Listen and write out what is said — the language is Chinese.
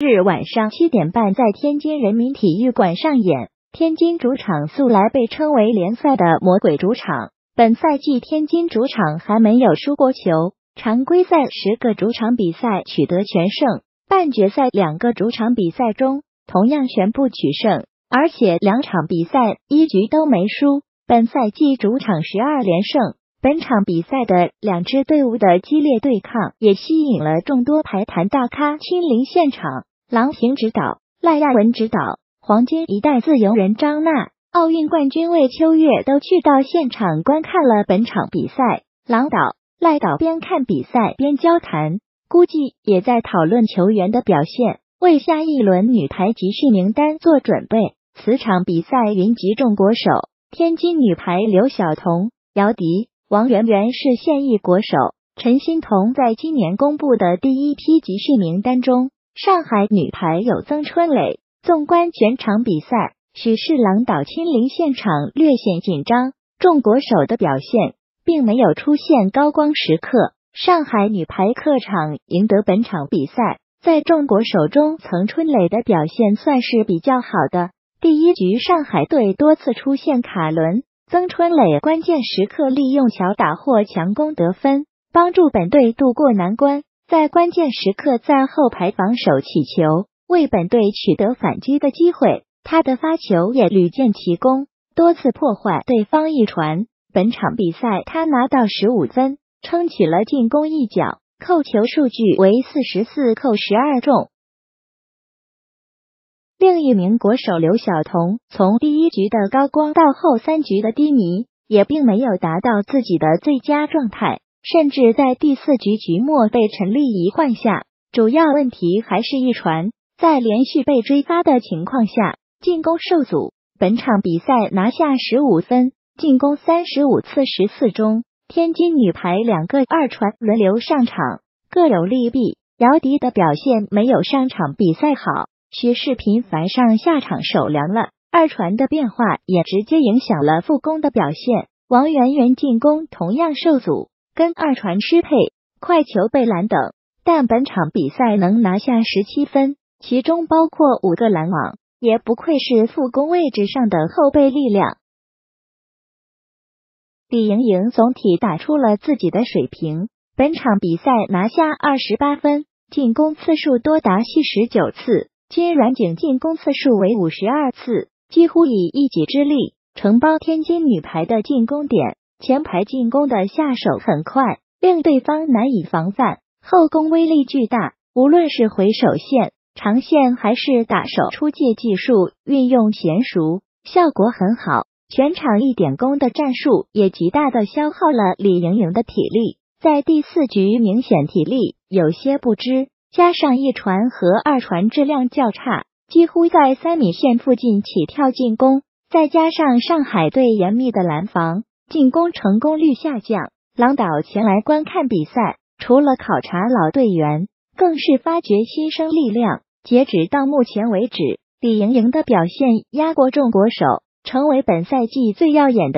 日晚上七点半在天津人民体育馆上演。天津主场素来被称为联赛的魔鬼主场，本赛季天津主场还没有输过球，常规赛十个主场比赛取得全胜，半决赛两个主场比赛中同样全部取胜，而且两场比赛一局都没输。本赛季主场十二连胜，本场比赛的两支队伍的激烈对抗也吸引了众多排坛大咖亲临现场，郎平指导，赖亚文指导。黄金一代自由人张娜、奥运冠军魏秋月都去到现场观看了本场比赛。郎导、赖导。边看比赛边交谈，估计也在讨论球员的表现，为下一轮女排集训名单做准备。此场比赛云集众国手，天津女排刘晓彤、姚迪、王媛媛是现役国手，陈欣彤在今年公布的第一批集训名单中。上海女排有曾春蕾。纵观全场比赛，许世郎导亲临现场略显紧张。众国手的表现并没有出现高光时刻。上海女排客场赢得本场比赛，在众国手中，曾春蕾的表现算是比较好的。第一局，上海队多次出现卡轮，曾春蕾关键时刻利用巧打或强攻得分，帮助本队渡过难关。在关键时刻，在后排防守起球。为本队取得反击的机会，他的发球也屡见奇功，多次破坏对方一传。本场比赛他拿到十五分，撑起了进攻一角，扣球数据为四十四扣十二中。另一名国手刘晓彤，从第一局的高光到后三局的低迷，也并没有达到自己的最佳状态，甚至在第四局局末被陈丽仪换下。主要问题还是一传。在连续被追发的情况下，进攻受阻。本场比赛拿下十五分，进攻三十五次十四中。天津女排两个二传轮流上场，各有利弊。姚迪的表现没有上场比赛好，徐世频繁上下场手凉了。二传的变化也直接影响了副攻的表现。王媛媛进攻同样受阻，跟二传失配，快球被拦等。但本场比赛能拿下十七分。其中包括五个拦网，也不愧是副攻位置上的后备力量。李盈莹总体打出了自己的水平，本场比赛拿下二十八分，进攻次数多达七十九次，金软景进攻次数为五十二次，几乎以一己之力承包天津女排的进攻点。前排进攻的下手很快，令对方难以防范，后攻威力巨大，无论是回手线。长线还是打手出界技术运用娴熟，效果很好。全场一点攻的战术也极大的消耗了李盈莹的体力，在第四局明显体力有些不支，加上一传和二传质量较差，几乎在三米线附近起跳进攻，再加上上海队严密的拦防，进攻成功率下降。郎导前来观看比赛，除了考察老队员，更是发掘新生力量。截止到目前为止，李盈莹的表现压过众国手，成为本赛季最耀眼的。